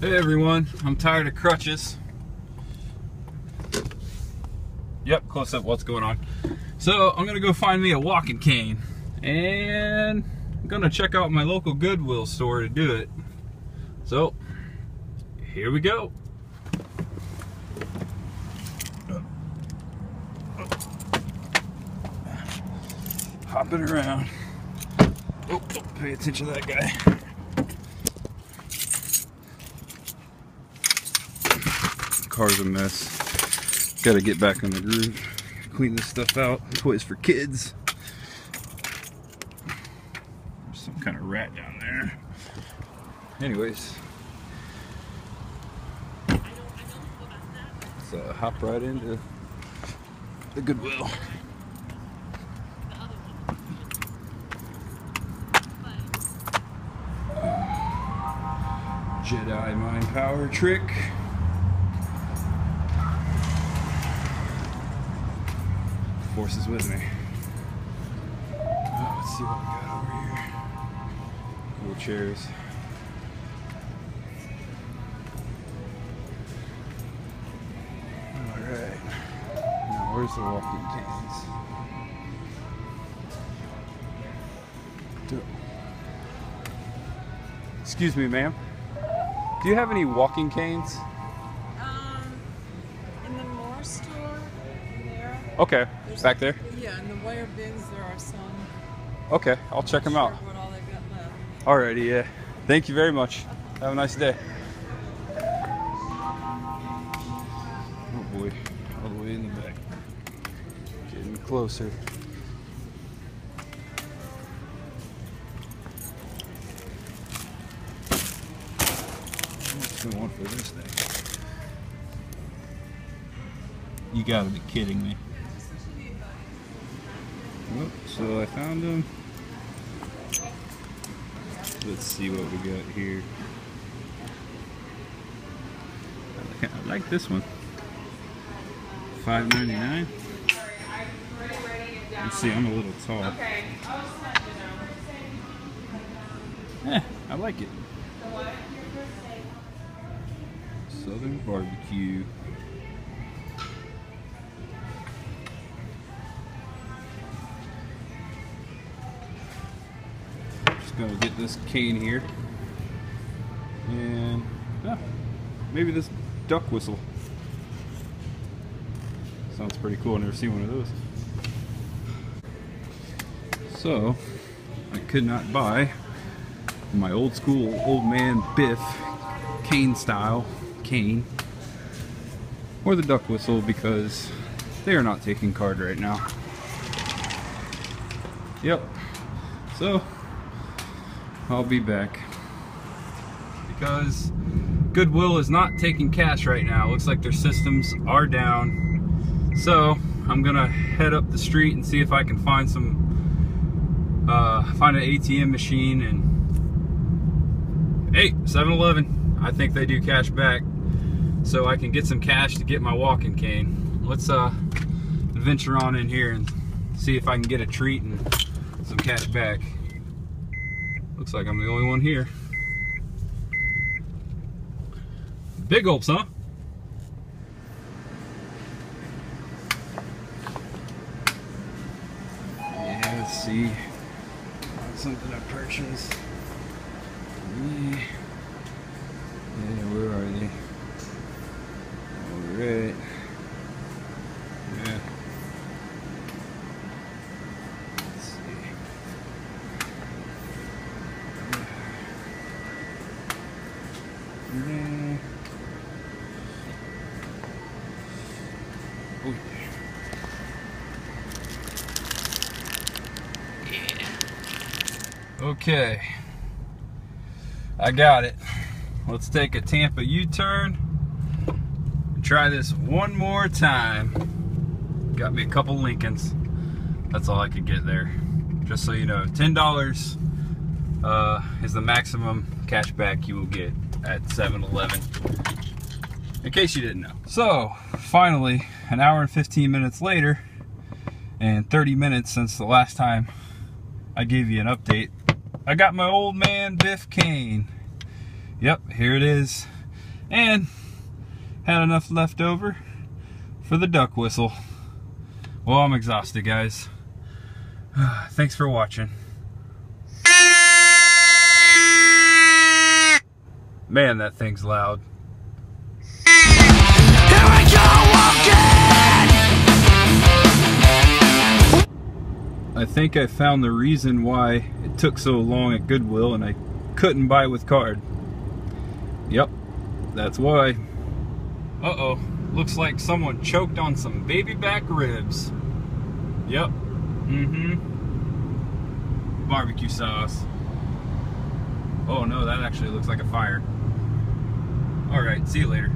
Hey everyone, I'm tired of crutches. Yep, close up what's going on. So I'm gonna go find me a walking cane and I'm gonna check out my local Goodwill store to do it. So here we go. Hopping around. Oh, pay attention to that guy. Car's a mess. Gotta get back in the groove. Clean this stuff out. Toys for kids. There's some kind of rat down there. Anyways. Let's uh, hop right into the Goodwill. Jedi mind power trick. Force with me. Oh, let's see what we got over here. Cool chairs. Alright. Now where's the walking canes? Excuse me, ma'am. Do you have any walking canes? Okay, There's back there? Yeah, in the wire bins there are some. Okay, I'll check them out. All Alrighty, yeah. Thank you very much. Have a nice day. Oh boy, all the way in the back. Getting closer. What's going on for this thing? You gotta be kidding me. So I found them. Let's see what we got here. I like this one. $5.99. Let's see, I'm a little tall. Yeah, I like it. Southern barbecue. Gonna get this cane here. And maybe this duck whistle. Sounds pretty cool. I've never seen one of those. So I could not buy my old school old man Biff cane style cane or the duck whistle because they are not taking card right now. Yep. So I'll be back. Because Goodwill is not taking cash right now. Looks like their systems are down. So I'm gonna head up the street and see if I can find some, uh, find an ATM machine and, hey, 7-Eleven, I think they do cash back. So I can get some cash to get my walking cane. Let's uh, venture on in here and see if I can get a treat and some cash back. Looks like I'm the only one here. Big gulps, huh? Yeah, let's see. Something I purchased. Yeah, where are they? Alright. Okay, I got it. Let's take a Tampa U-turn. Try this one more time. Got me a couple Lincolns. That's all I could get there. Just so you know, $10 uh, is the maximum cash back you will get at 7-Eleven. In case you didn't know. So, finally, an hour and 15 minutes later, and 30 minutes since the last time I gave you an update, I got my old man Biff cane. Yep, here it is. And had enough left over for the duck whistle. Well, I'm exhausted, guys. Thanks for watching. Man, that thing's loud. I think I found the reason why it took so long at Goodwill and I couldn't buy with card. Yep, that's why. Uh-oh, looks like someone choked on some baby back ribs. Yep, mm-hmm. Barbecue sauce. Oh no, that actually looks like a fire. All right, see you later.